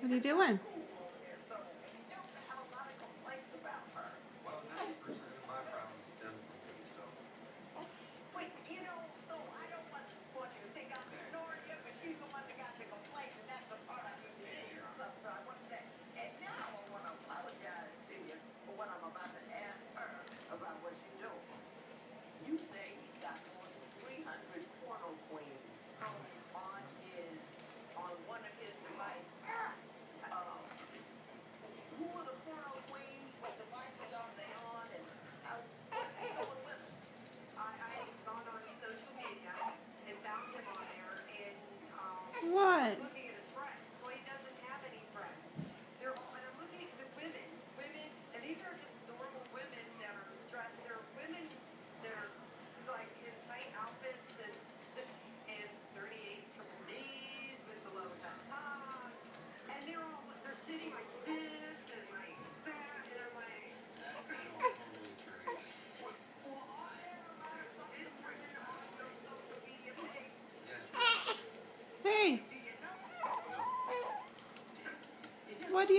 What are you doing?